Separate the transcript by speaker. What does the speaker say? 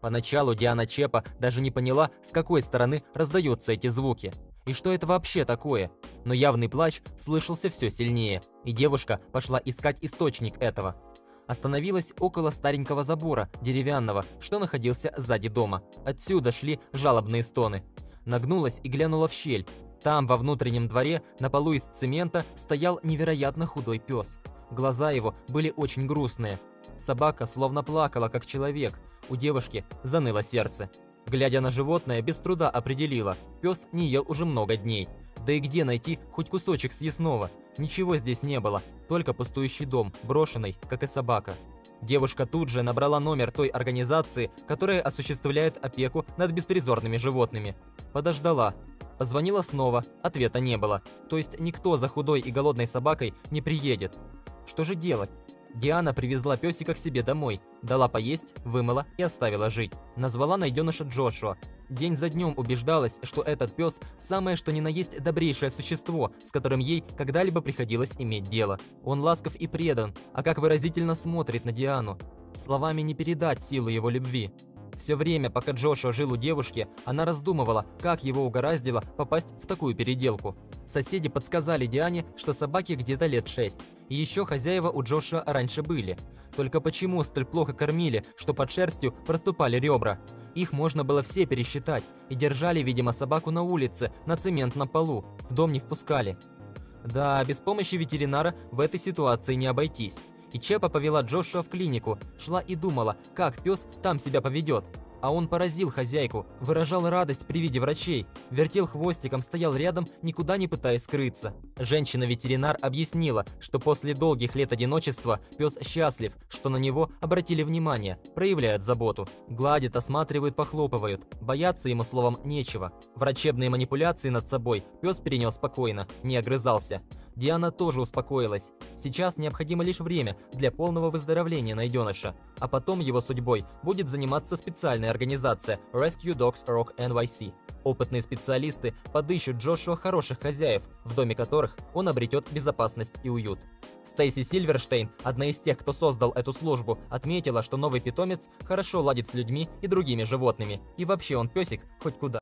Speaker 1: Поначалу Диана Чепа даже не поняла, с какой стороны раздаются эти звуки. И что это вообще такое? Но явный плач слышался все сильнее, и девушка пошла искать источник этого. Остановилась около старенького забора, деревянного, что находился сзади дома. Отсюда шли жалобные стоны. Нагнулась и глянула в щель. Там, во внутреннем дворе, на полу из цемента, стоял невероятно худой пес. Глаза его были очень грустные. Собака словно плакала, как человек, у девушки заныло сердце. Глядя на животное, без труда определила, пес не ел уже много дней. Да и где найти хоть кусочек съестного? Ничего здесь не было, только пустующий дом, брошенный, как и собака. Девушка тут же набрала номер той организации, которая осуществляет опеку над беспризорными животными. Подождала. Позвонила снова, ответа не было. То есть никто за худой и голодной собакой не приедет. Что же делать? Диана привезла песика к себе домой, дала поесть, вымыла и оставила жить. Назвала найденыша Джошуа. День за днем убеждалась, что этот пес – самое что ни на есть добрейшее существо, с которым ей когда-либо приходилось иметь дело. Он ласков и предан, а как выразительно смотрит на Диану. Словами не передать силу его любви. Все время, пока Джошуа жил у девушки, она раздумывала, как его угораздило попасть в такую переделку. Соседи подсказали Диане, что собаке где-то лет шесть. И еще хозяева у Джошуа раньше были. Только почему столь плохо кормили, что под шерстью проступали ребра? Их можно было все пересчитать, и держали, видимо, собаку на улице, на цементном полу, в дом не впускали. Да, без помощи ветеринара в этой ситуации не обойтись. И Чепа повела Джошуа в клинику, шла и думала, как пес там себя поведет. А он поразил хозяйку, выражал радость при виде врачей, вертел хвостиком, стоял рядом, никуда не пытаясь скрыться. Женщина-ветеринар объяснила, что после долгих лет одиночества пес счастлив, что на него обратили внимание, проявляют заботу. Гладят, осматривают, похлопывают. Бояться ему словом нечего. Врачебные манипуляции над собой пес перенес спокойно, не огрызался. Диана тоже успокоилась. Сейчас необходимо лишь время для полного выздоровления найденыша, а потом его судьбой будет заниматься специальная организация Rescue Dogs Rock NYC. Опытные специалисты подыщут Джошуа хороших хозяев, в доме которых он обретет безопасность и уют. Стейси Сильверштейн, одна из тех, кто создал эту службу, отметила, что новый питомец хорошо ладит с людьми и другими животными, и вообще он песик хоть куда.